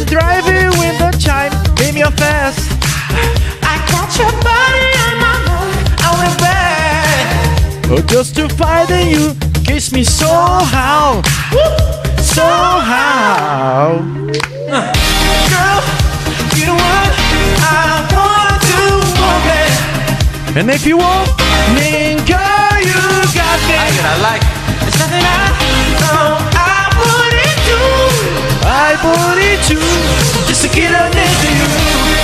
I tried to drive it with the chime. Came your fast. I got your body on my mind. I want it back. Oh, just to find you. Kiss me so how. So how. Girl, you the one I want to want me. And if you want me, girl, you got me. I like it, I like it. There's nothing I know I wouldn't do I it to just to get up next to you.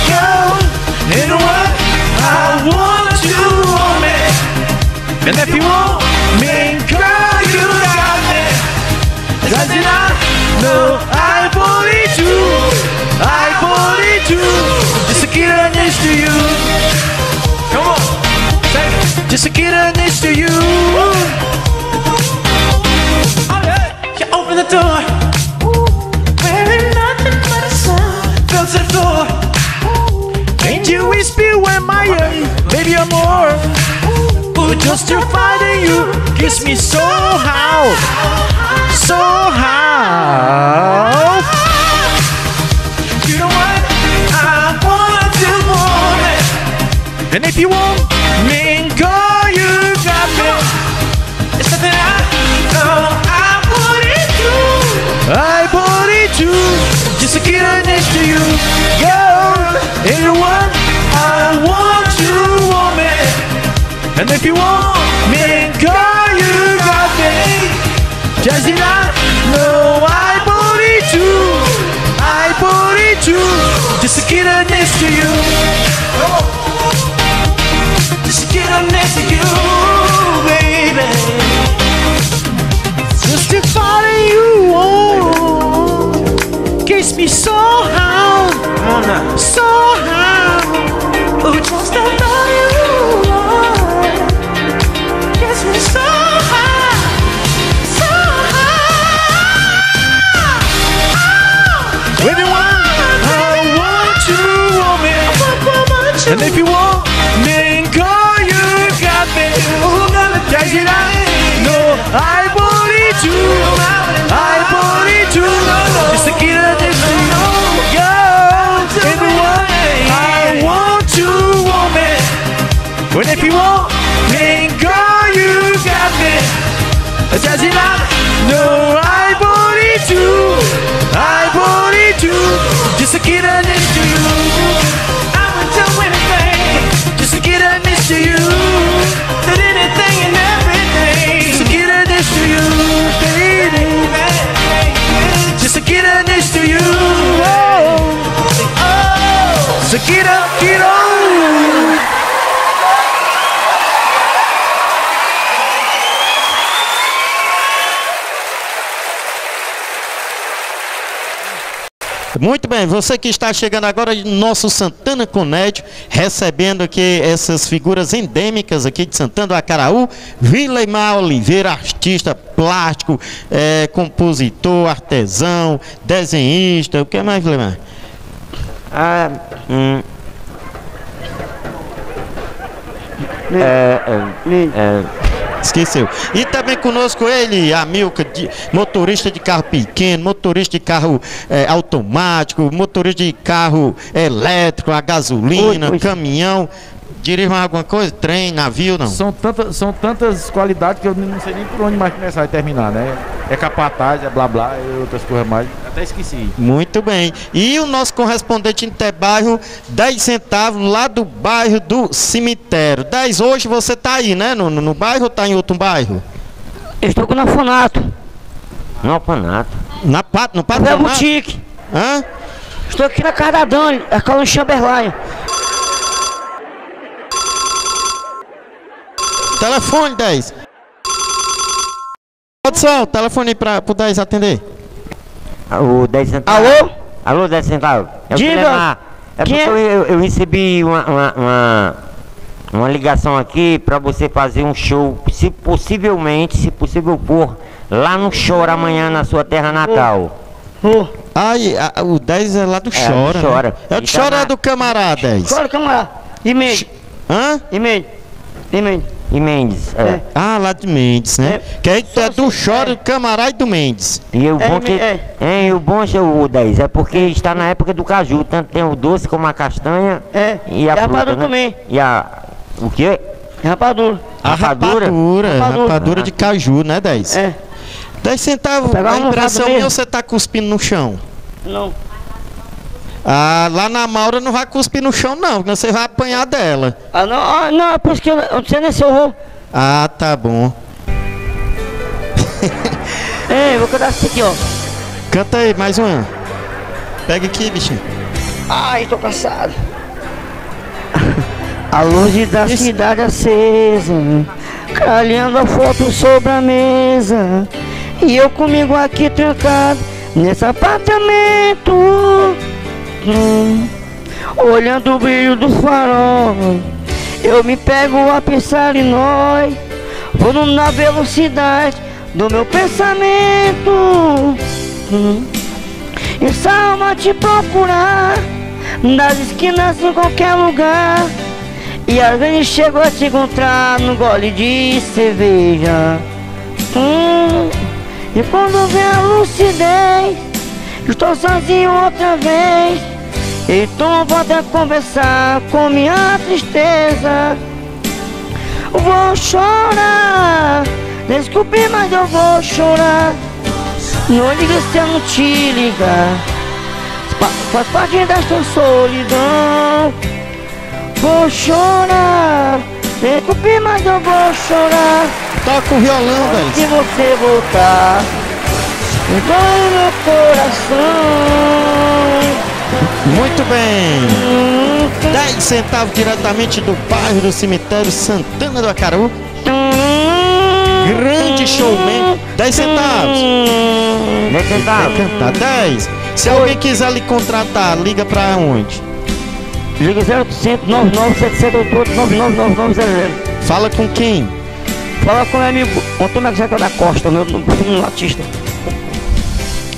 Girl, you the one I want to want me. And if you want me, Girl, you got me. There's nothing I no, I it to I it to just to get her next to you. Come on. Just to get her next to you. You open the door. Baby, I'm more. Ooh, Just to find you, kiss me so how, so how. You the one I want to want me. And if you want me, girl, you got me. It's something I know I wouldn't do. I it to just to get next to you, girl. And the one I want you want. And if you want me, girl, you got me. Just enough, no, I put it to, I put it to just to get her next to you. Just get up next to you, baby. Just to follow you on. Kiss me so how, Come on now. If you want Muito bem, você que está chegando agora no nosso Santana Conédio, recebendo aqui essas figuras endêmicas aqui de Santana do Acaraú, Vilemar Oliveira, artista plástico, eh, compositor, artesão, desenhista, o que mais, Vilemar? Ah, hum. É, é, é, Esqueceu. E também conosco ele, Amilca, de- motorista de carro pequeno, motorista de carro eh, automático, motorista de carro elétrico, a gasolina, Oi, oi. caminhão. Dirige mais alguma coisa? Trem, navio, não? São tantas, são tantas qualidades que eu não sei nem por onde mais começar e terminar, né? É capataz, é blá blá e outras coisas mais. Até esqueci. Muito bem. E o nosso correspondente Interbairro, 10 centavos lá do bairro do cemitério. 10 hoje você tá aí, né? No, no, no bairro ou tá em outro bairro? Eu estou com o orfanato. No orfanato. Na pat, no É patronato? boutique. Hã? Estou aqui na casa da Dani, a Colin Chamberlain. Telefone 10. Produção, telefone para o 10 atender. O 10 centavos. Alô? Alô, 10 centavos. É o Diga. É porque é? eu, eu- eu recebi uma, uma, uma, uma ligação aqui pra você fazer um show, se possivelmente, se possível for, lá no Chora amanhã na sua terra natal. Vou. Ai, a- o 10 é lá do Chora. né? Chora. É o E do tá Chora na- é do Camarada 10. Chora, camarada. E Mendes. Hã? E Mendes. E Mendes. E Mendes, é. Ah, lá de Mendes, né? É. Que aí é do se- Chora, é. do Camarada e do Mendes. E o É, bom que. é. É, e o bom, seu 10, é porque está na época do caju, tanto tem o doce como a castanha É. e a E a fruta, rapadura né? também. E a. O quê? É rapadura. A Rapadura? rapadura. Rapadura. Rapadura de caju, né, 10? É. 10 centavos. Pegar A uma impressão minha mesmo. você tá cuspindo no chão. Não. Ah, lá na Maura não vai cuspir no chão, não, senão você vai apanhar dela. Ah, não, ah, não, é por isso que eu, eu não sei nem se eu vou. Ah, tá bom. É, vou cantar assim aqui, ó. Canta aí, mais uma. Pega aqui, bichinho. Ai, tô cansado. A luz da Isso. cidade acesa, calhando a foto sobre a mesa. E eu comigo aqui trancado nesse apartamento. Hum, olhando o brilho do farol. Eu me pego a pensar em nós. Vou na velocidade do meu pensamento. Hum. E salva te procurar Nas esquinas em qualquer lugar E às vezes chego a te encontrar No gole de cerveja Hum, E quando vem a lucidez Estou sozinho outra vez Então vou até conversar com minha tristeza. Vou chorar Desculpe, mas eu vou chorar. Não liga se eu não te ligar. Fa- Faz parte desta solidão. Vou chorar Desculpe, mas eu vou chorar. Toca o violão, Se velho. você voltar Vai meu coração Muito bem. Hum, 10 centavos diretamente do bairro do cemitério Santana do Acaru. Grande showman. 10 centavos. hum. 10 centavos. Cantar 10. Se alguém quiser lhe contratar, liga pra onde? Liga 0800 997788 999900 Fala com quem? Fala com meu amigo Antônio Zeca da Costa, meu meu artista.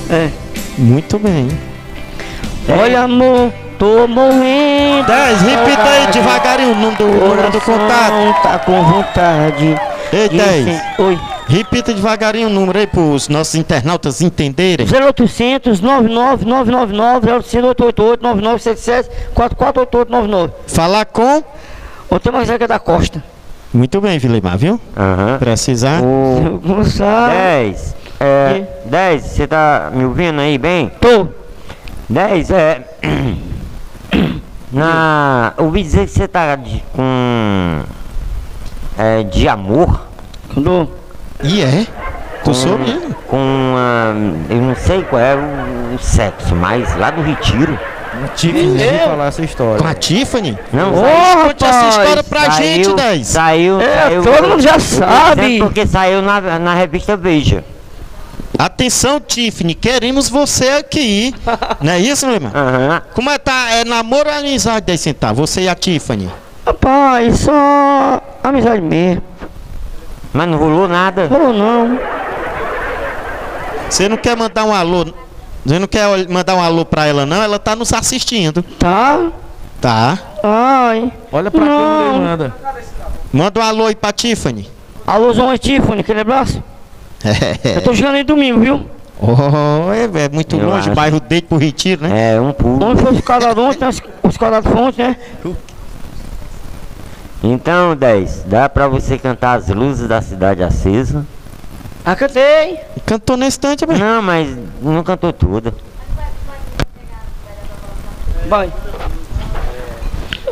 É. Muito bem. Olha, amor, tô morrendo. 10, repita aí devagarinho o número do, o número do contato. Tá com vontade. Ei, de 10. sen- Oi. Repita devagarinho o número aí pros nossos internautas entenderem. 0800 99999 0888 9977 448899. Falar com. Antônio Zeca da Costa. Muito bem, Vilemar, viu? Aham. Precisar. O Gonçalo. 10. É. 10, você tá me ouvindo aí bem? Tô. 10 é. Na. Ouvi dizer que você tá de, com. É, de amor Tô. E é? Tu soube? mesmo? com. ah, eu não sei qual é o, o sexo, mas lá do retiro. Não tive nem falar essa história. Com a Tiffany? Não, Ô, saiu- Conte essa história pra gente, saiu, 10. Saiu, É, saiu. todo mundo já eu sabe. Porque saiu na, na revista Veja. Atenção, Tiffany, queremos você aqui. Não é isso, Vilemar? Aham. Como é tá? É namoro ou amizade 10 centavos? Você e a Tiffany? Rapaz, só amizade mesmo. Mas não rolou nada. Ou não. Você não quer mandar um alô? Você não quer mandar um alô pra ela, não? Ela tá nos assistindo. Tá? Tá. Ai. Olha pra Não. quem manda. Manda um alô aí pra Tiffany. Alô, João Tiffany, aquele abraço? Eu tô chegando aí domingo, viu? Oh, é, é muito Eu longe, acho. bairro dele pro Retiro, né? É, um pulo. Onde foi os quadrados ontem, né? os- os quadrados fontes, né? Então, 10, dá pra você cantar as luzes da cidade acesa. Ah, cantei. Cantou na estante, velho. Não, mas não cantou tudo. Vai.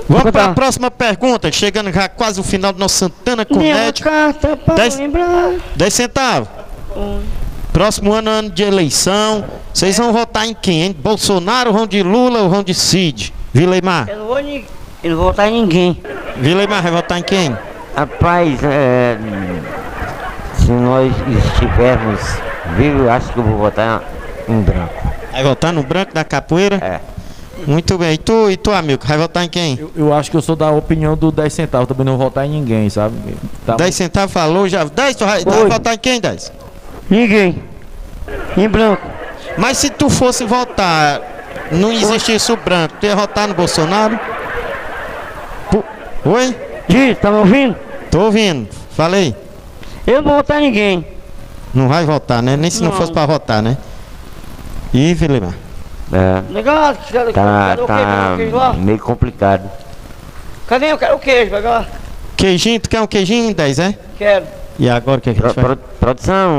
Vamos cantar. pra próxima pergunta, chegando já quase o final do nosso Santana Minha Conete. carta Dez- lembrar. 10 centavos. Próximo ano, ano de eleição. Vocês vão votar em quem, hein? Bolsonaro, vão de Lula ou vão de Cid? Vileimar. Eu não vou, ni- eu não vou votar em ninguém. Vileimar vai votar em quem? Rapaz, é, se nós estivermos vivos, eu acho que eu vou votar em branco. Vai votar no branco da capoeira? É. Muito bem. E tu, e tu, amigo, vai votar em quem? Eu, eu acho que eu sou da opinião do 10 centavos, também não vou votar em ninguém, sabe? Tá 10 centavos falou já. 10, tu vai, vai votar em quem, 10? Ninguém. Em branco. Mas se tu fosse votar, não existisse o branco, tu ia votar no Bolsonaro? Oi? Diz, tá me ouvindo? Tô ouvindo. Falei. Eu não vou votar ninguém. Não vai votar, né? Nem se não, Não. fosse pra votar, né? E, Filimar? É, cadê, tá, cadê o queijo? Cadê o queijo tá lá? meio complicado. Cadê? Eu quero o queijo, vai lá. Queijinho, tu quer um queijinho, 10, é? Quero. E agora o que, é que a gente faz? pro- produção,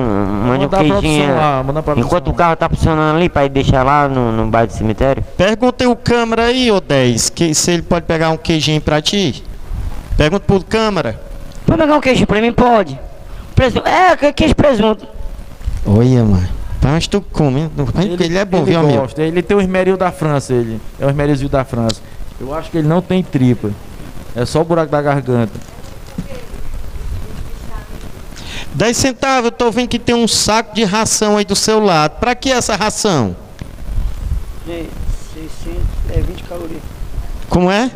mande um Mandar a produção queijinho. lá, produção Enquanto o carro tá funcionando ali, pra ir deixar lá no, no bairro do cemitério. Perguntei o câmara aí, ô 10, que, se ele pode pegar um queijinho pra ti. Pergunta pro câmara. Pode pegar um queijo pra mim? Pode. Presunto. É, que- queijo presunto. Olha, mano. Mas tu come, ele, ele é bom, ele viu, amigo? gosta. Ele tem o esmeril da França, ele. É o esmerilzinho da França. Eu acho que ele não tem tripa. É só o buraco da garganta. 10 centavos, eu tô vendo que tem um saco de ração aí do seu lado. Pra que essa ração? 600, é 20 calorias. Como é?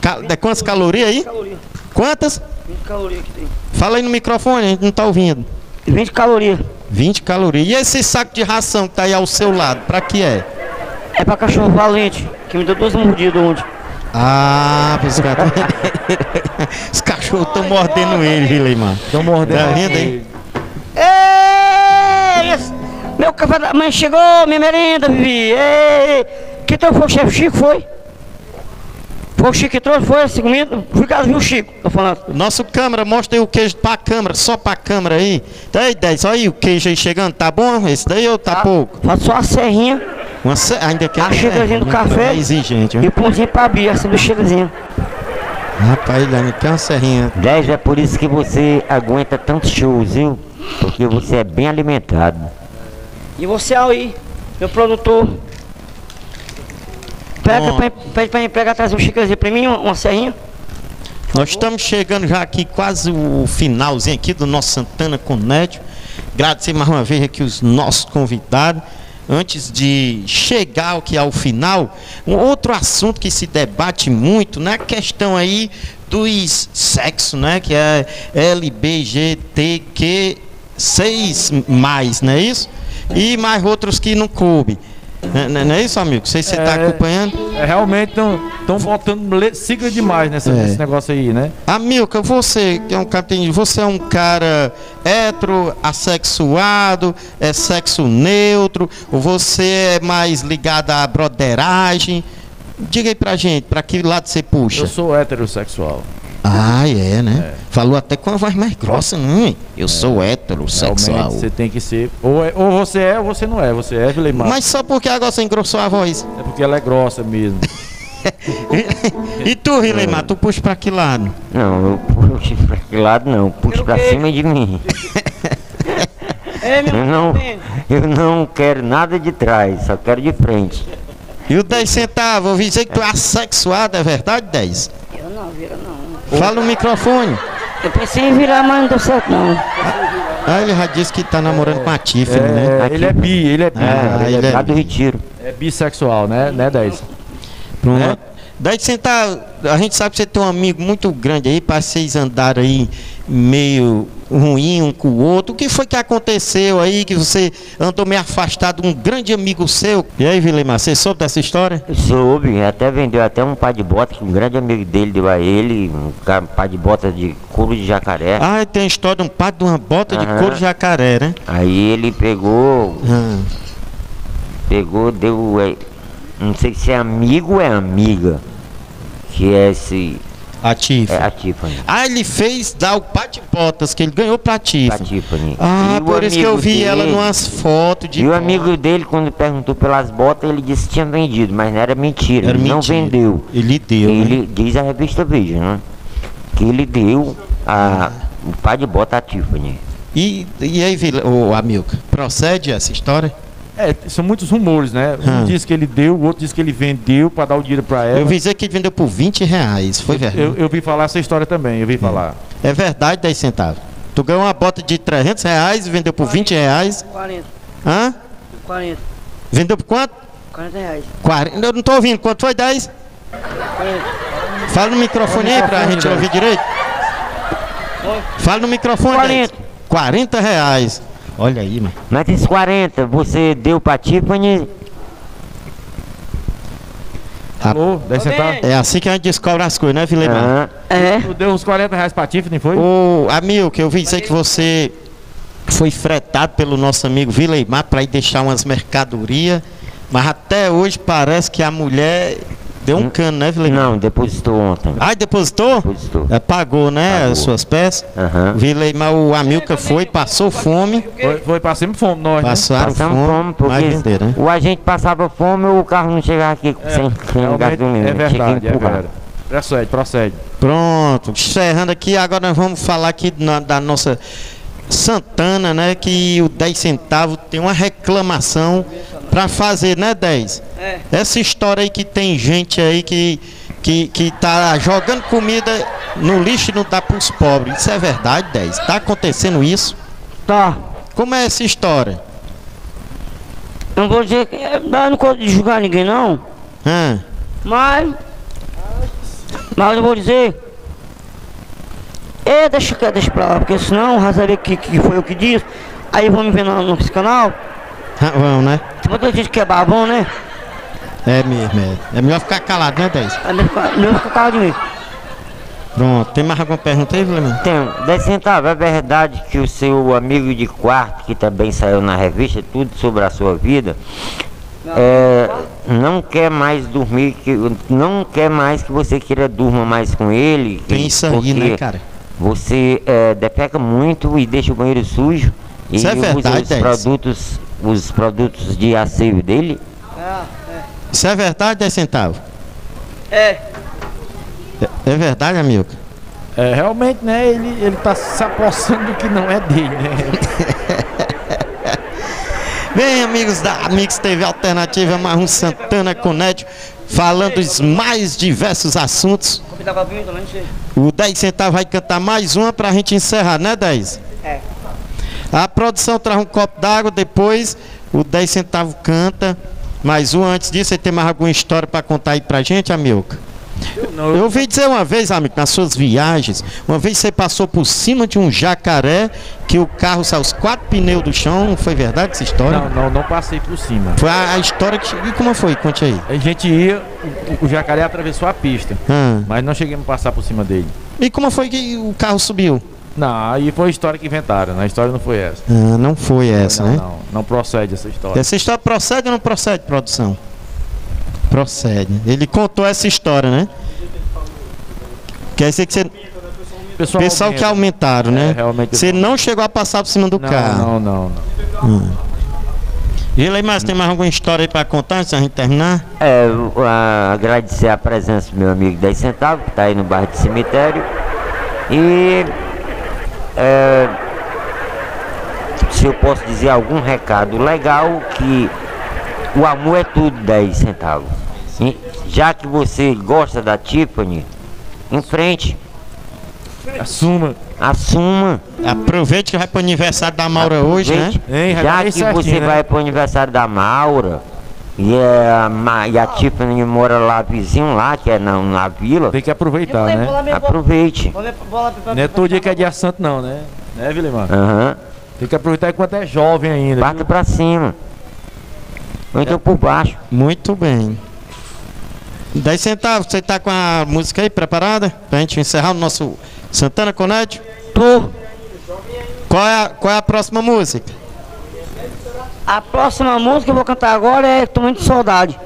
Ca é quantas calorias aí? Calorias. Quantas? 20 calorias que tem. Fala aí no microfone, a gente não tá ouvindo. 20 calorias. 20 calorias. E esse saco de ração que tá aí ao seu lado, pra que é? É pra cachorro valente, que me deu duas mordidas ontem. Ah, os cachorros estão mordendo ele, Vileimar. Estão mordendo. Tá ele. hein? Ei, meu café da manhã chegou, minha merenda, Vivi. Ei, quem trouxe foi o chefe Chico, foi? Foi o Chico que trouxe, foi esse comida? Fui casa, viu o Chico, tô falando. Nosso câmera, mostra aí o queijo pra câmera, só pra câmera aí. Tá aí, 10, olha aí o queijo aí chegando, tá bom? Esse daí ou tá pouco? Faço só a serrinha Uma ainda quer A xícarazinha do café. É exigente, e o pãozinho pra Bia, assim do cheirozinho. Rapaz, ele ainda quer uma serrinha. 10 é por isso que você aguenta tantos shows, viu? Porque você é bem alimentado. E você aí, meu produtor. Pega pra, pede pra empregar trazer um chicazinho pra mim, uma, uma serrinha. Nós estamos chegando já aqui quase o finalzinho aqui do nosso Santana com Nédio. Agradecer mais uma vez aqui os nossos convidados. Antes de chegar aqui ao final, um outro assunto que se debate muito, né? A questão aí dos sexo, né? Que é LBGTQ6+, não é isso? E mais outros que não coube. Não, não- não é isso, amigo? Você está É. acompanhando. É, realmente estão botando sigla demais nessa, É. nesse negócio aí, né? Amilca, você que é um cara, você é um cara hetero, assexuado, é sexo neutro, ou você é mais ligado à broderagem? Diga aí pra gente, pra que lado você puxa? Eu sou heterossexual. Ah, é, né? Falou até com a voz mais grossa, não, hein? Eu sou heterossexual. Realmente você tem que ser. Ou, é- ou você é ou você não é. Você é Vileimar. Mas só porque agora você engrossou a voz. É porque ela é grossa mesmo. e tu, Rileimar, tu puxa pra que lado? Não, eu puxo pra que lado não, puxo pra cima de mim. É, meu Eu não, eu não quero nada de trás, só quero de frente. E o 10 centavos, eu ouvi dizer que tu é assexuado, é verdade, 10? Eu não, vira não. Fala no microfone. Eu pensei em virar, mas não deu certo não. Ah, ele já disse que tá namorando com a Tiffany, né? É, Aqui. ele é bi, ele é bi. Ah, ele ele é, é Lá do retiro. é bissexual, né? Né, 10? Pronto. né? Daí de sentar, a gente sabe que você tem um amigo muito grande aí, para vocês andarem aí meio ruim um com o outro. O que foi que aconteceu aí que você andou meio afastado de um grande amigo seu? E aí, Vilemar, você soube dessa história? Soube, até vendeu até um par de botas que um grande amigo dele deu a ele, um par de botas de couro de jacaré. Ah, tem a história de um pai de uma bota de couro de jacaré, né? Aí ele pegou, Ah, pegou, deu, é, não sei se é amigo ou é amiga, que é esse, a Tiffany. é a Tiffany. Ah, ele fez dar o pai de botas que ele ganhou pra A Tiffany. Tiffany. Ah, E o por isso que eu vi ela dele- numas fotos de E o bota. amigo dele, quando perguntou pelas botas, ele disse que tinha vendido, mas não era mentira, Era ele não mentira. vendeu. Ele deu. né? Ele diz a revista Veja, né? Que ele deu a, o par de bota à Tiffany. E, e aí, ô Amilca, procede essa história? É, são muitos rumores, né? Um Ah. diz que ele deu, o outro diz que ele vendeu pra dar o dinheiro pra ela. Eu vi dizer que ele vendeu por 20 reais, foi verdade? eu, eu vi falar essa história também, eu vi falar. É verdade, 10 centavos. Tu ganhou uma bota de 300 reais e vendeu por 20 reais. 40, Hã? 40. Vendeu por quanto? 40 reais. 40, eu não tô ouvindo, quanto foi 10? Fala no microfone aí pra gente ouvir direito. Fala no microfone. 40. 10. 40 reais. Olha aí, mano. Mas esses 40 você deu pra Tiffany. Alô, 10 centavos. É assim que a gente descobre as coisas, né, Vilemar? Aham. É. Tu deu uns 40 reais pra Tiffany, foi? Ô, amigo, que eu vi dizer que você foi fretado pelo nosso amigo Vileimar para ir deixar umas mercadorias, mas até hoje parece que a mulher deu um cano, né, Vileimar? Não, depositou ontem. Ah, depositou? Depositou. É, pagou, né, Pagou. as suas peças? Aham. Vileimar, o Amilca foi, passou fome, Foi, foi cima fome, nós, né? passaram Passamos fome, fome, mas porque venderam, né? o agente passava fome e o carro não chegava aqui sem, sem Realmente gasolina. é verdade, é verdade. Procede, procede. Pronto, encerrando aqui, agora nós vamos falar aqui na- da nossa Santana, né? Que o 10 centavos tem uma reclamação para fazer, né, 10? É. Essa história aí que tem gente aí que, que, que tá jogando comida no lixo e não dá pros pobres. Isso é verdade, 10? Tá acontecendo isso? Tá. Como é essa história? Eu não vou dizer que. Eu não gosto de julgar ninguém, não. Hã? Mas. Mas eu vou dizer. É, deixa, deixa pra lá, porque senão vai saber que, que foi eu que disse. Aí vão me ver no, no canal. Ah, Vamos, né? Tem muita gente que é babão, né? É mesmo, é. É melhor ficar calado, né, 10? Aí me fica, me fica calado de mim. Pronto. Tem mais alguma pergunta aí, Vilemar? Tem, 10 centavos, é verdade que o seu amigo de quarto, que também saiu na revista, tudo sobre a sua vida, é, não quer mais dormir, que, não quer mais que você queira durma mais com ele. Tem isso aí, né, cara? Você é, defeca muito e deixa o banheiro sujo. E Isso é usa verdade, os produtos, os produtos de asseio dele. Isso é verdade, 10 centavos? É. É, é verdade, amigo? É, realmente, né, ele, ele tá se apossando do que não é dele, né? Bem, amigos da Amigos TV Alternativa, mais um Santana Conete, falando dos mais diversos assuntos. Vir também, sei. O 10 centavos vai cantar mais uma pra gente encerrar, né, 10? É. A produção traz um copo d'água, depois o 10 centavos canta. Mais uma antes disso, você tem mais alguma história pra contar aí pra gente, Amilca? Não, Eu ouvi dizer uma vez, amigo, nas suas viagens, uma vez você passou por cima de um jacaré que o carro saiu os quatro pneus do chão, não foi verdade essa história? não, não, não passei por cima. Foi a, a história que. E como foi? Conte aí. A gente ia, o, o jacaré atravessou a pista, Ah. mas não cheguemos a passar por cima dele. E como foi que o carro subiu? Não, aí foi a história que inventaram, né? A história não foi essa. Ah, não foi essa, não, né? não, não procede essa história. Essa história procede ou não procede, produção? Procede. Ele contou essa história, né? Quer dizer que você. Pessoal, Pessoal que aumenta. aumentaram, né? É, realmente Você não. chegou a passar por cima do Não, carro. não, não, não. E aí, mas tem mais alguma história aí pra contar antes da gente terminar? É, eu, ah, agradecer a presença do meu amigo 10 centavos, que está aí no bairro do cemitério. E é, se eu posso dizer algum recado legal, que o amor é tudo 10 centavos. E já que você gosta da Tiffany, em frente, Assuma. assuma. Aproveite que vai pro aniversário da Maura hoje, né? Aproveite. Hein, já tá que certinho, você né? vai pro aniversário da Maura e, é, a Ma- e a Tiffany mora lá vizinho lá, que é na, na vila, Tem que aproveitar, né? aproveite. Não é todo dia que é dia santo, não, né? Né, Vilimar? Aham. Tem que aproveitar enquanto é jovem ainda. Parta pra cima. Ou então por baixo. Muito bem. 10 centavos, você tá com a música aí preparada? Pra gente encerrar o nosso Santana Conete? Tô. Qual é, a, qual é a próxima música? A próxima música que eu vou cantar agora é Tô Muito de Saudade.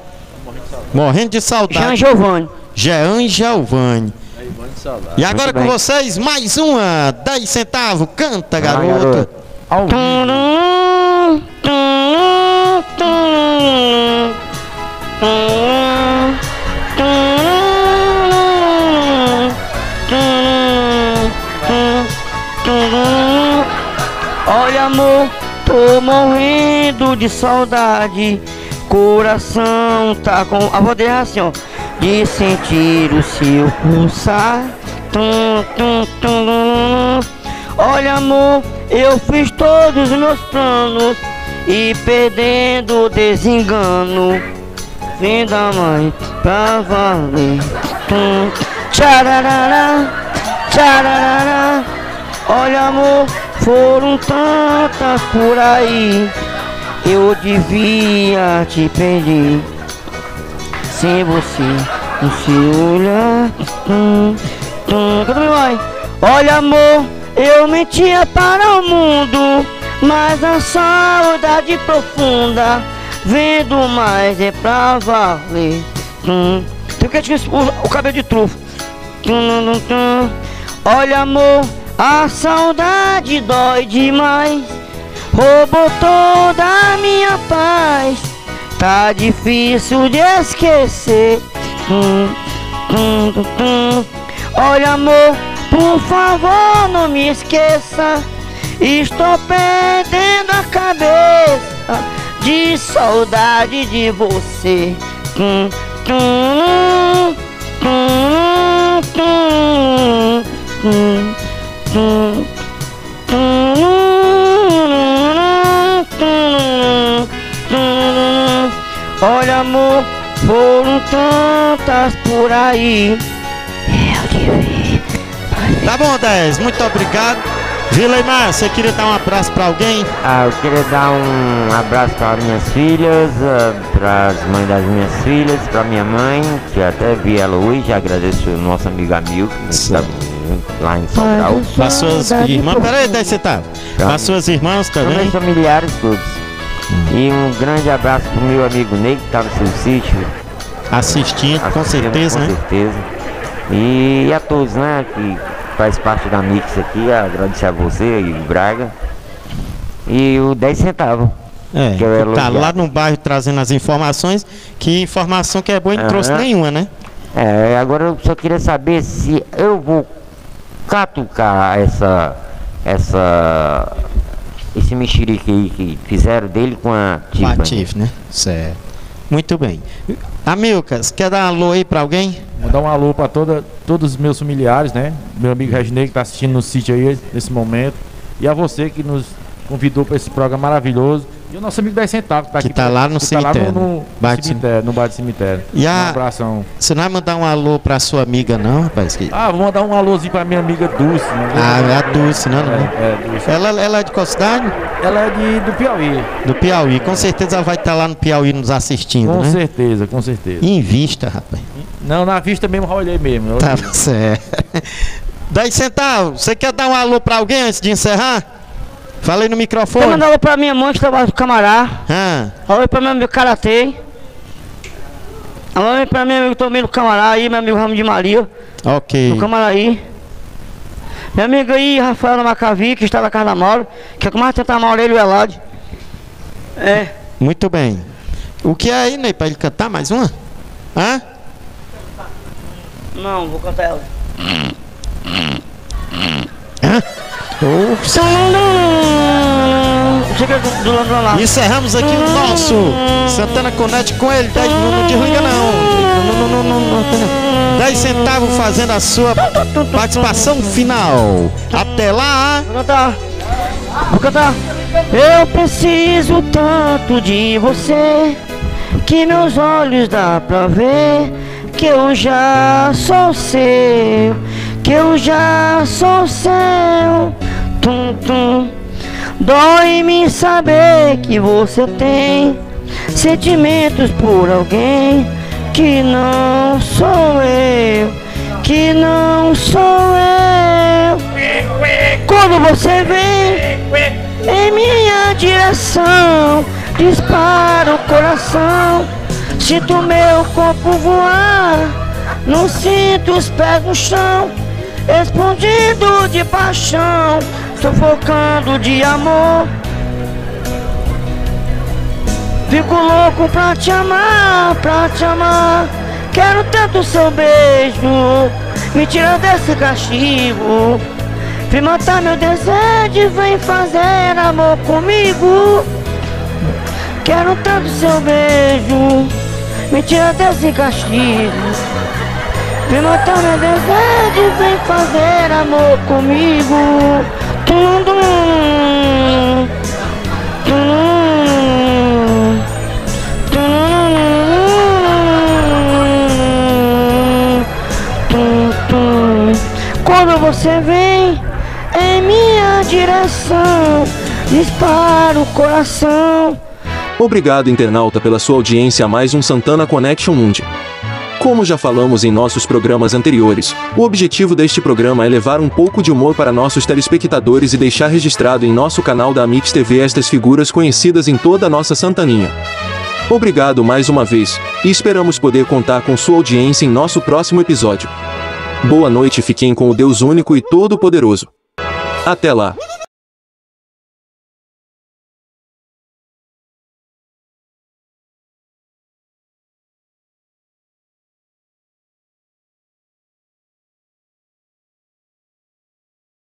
Morrendo de Jean saudade. Giovanni. Jean Giovanni. E agora com vocês, mais uma, 10 centavos, canta, garoto. garoto. Amor, tô morrendo de saudade Coração tá com... A voz dele é assim ó De sentir o seu pulsar tum, tum, tum. Olha amor, eu fiz todos os meus planos E perdendo o desengano vem da mãe pra valer. Tum, tchararara, tchararara. Olha amor, foram tantas por aí. Eu devia te perder. Sem você, no seu olhar. Canta, meu mãe. Olha amor, eu mentia para o mundo. Mas a saudade profunda Vendo mais é pra valer hum. Tem o, o cabelo de trufo tum. Olha amor, a saudade dói demais. Roubou toda a minha paz. Tá difícil de esquecer. Tum, tum, tum. Olha amor, por favor não me esqueça. Estou perdendo a cabeça de saudade de você. Tum, tum, tum, Olha amor, foram tantas por aí. Eu devia. Tá bom, 10. Muito obrigado. Vileimar, você queria dar um abraço pra alguém? Ah, eu queria dar um abraço para minhas filhas, para as mães das minhas filhas, para minha mãe, que até vi ela hoje, agradeço o nosso amigo Amil, que lá em Sobral. Pra suas irmãs. Peraí, 10 você tá. Pra suas irmãs Para meus também. familiares todos. E um grande abraço pro meu amigo Ney, que tá no seu sítio. Assistindo, com certeza, com né? certeza. E a todos, né, que faz parte da Mix aqui, agradecer a você e o Braga. E o 10 centavos. É, Que eu tá lá no bairro trazendo as informações. Que informação que é boa e não Aham. trouxe nenhuma, né? É, agora eu só queria saber se eu vou catucar essa. essa. esse mexerique aí que fizeram dele com a Tiffany. Patife, né? Certo. Muito bem. Amilcas, quer dar um alô aí pra alguém? Mandar um alô para todos os meus familiares, né? Meu amigo Reginei que está assistindo no sítio aí nesse momento. E a você que nos convidou para esse programa maravilhoso. E o nosso amigo 10 centavos tá Que aqui. tá lá no que tá lá cemitério, no, né? no, Bar de cemitério, no bar de cemitério. E a- Um abração. Você não vai mandar um alô pra sua amiga, não, rapaz? Que- Ah, vou mandar um alôzinho pra minha amiga Dulce. Né? Ah, é a Dulce, né? não? É, é, Dulce. Ela, ela é de qual cidade? Ela é de, do Piauí. Do Piauí. Com certeza ela vai estar lá no Piauí nos assistindo, Com né? certeza, com certeza. Invista, rapaz. Não, na vista mesmo, olhei mesmo. Tá certo. 10 centavos. Você quer dar um alô pra alguém antes de encerrar? Fala aí no microfone. mandar alô pra minha mãe que trabalha no Camará. Ah, Alô pra meu amigo Karatê. Alô pra meu amigo também no Camará aí, meu amigo Ramo de Maria, ok. no Camaraí. Meu amigo aí, Rafael Macavi, que está na casa da Mauro, que é com mais tentar Mauro ele e o Elade. É. Muito bem. O que é aí, Ney, pra ele cantar mais uma? Hã? Não, vou cantar ela. Chega do, do Londrina lá. Encerramos aqui o nosso Santana Connect com ele. Dez- não, não desliga não. 10 centavos fazendo a sua participação final. Até lá. Vou cantar. Vou cantar. Eu preciso tanto de você que meus olhos dá pra ver que eu já sou seu, que eu já sou seu. Tum tum. Dói-me saber que você tem sentimentos por alguém que não sou eu, que não sou eu. Quando você vem em minha direção, dispara o coração, sinto meu corpo voar, não sinto os pés no chão, explodindo de paixão, sufocando de amor. Fico louco pra te amar, pra te amar. Quero tanto seu beijo, me tira desse castigo. Vem matar meu desejo, vem fazer amor comigo. Quero tanto seu beijo, me tira desse castigo. Vem matar meu desejo, vem fazer amor comigo. Quando você vem em minha direção, dispara o coração. Obrigado, internauta, pela sua audiência a mais um Santana Connection Mundi. Como já falamos em nossos programas anteriores, o objetivo deste programa é levar um pouco de humor para nossos telespectadores e deixar registrado em nosso canal da Amix TV estas figuras conhecidas em toda a nossa Santaninha. Obrigado mais uma vez, e esperamos poder contar com sua audiência em nosso próximo episódio. Boa noite e fiquem com o Deus único e todo-poderoso. Até lá!